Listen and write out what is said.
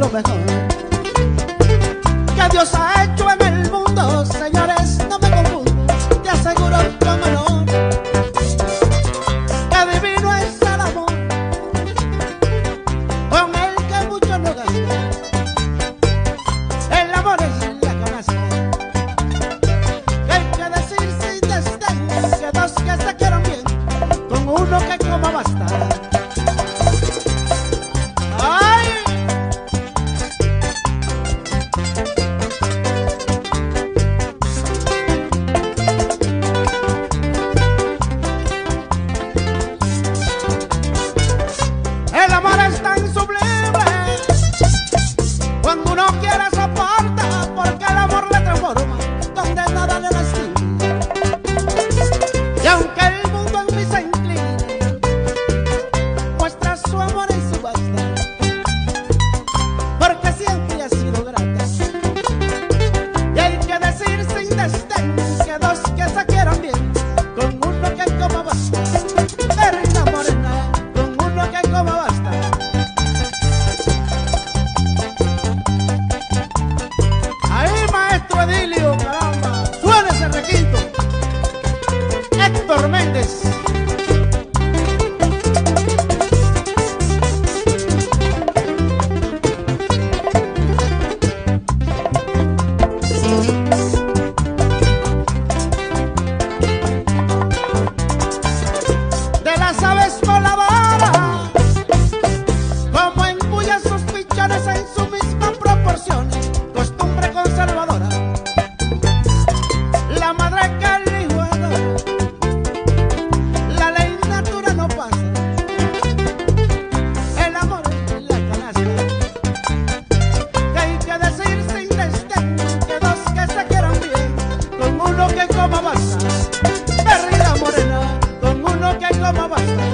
lo mejor. Que Dios ha hecho como basta.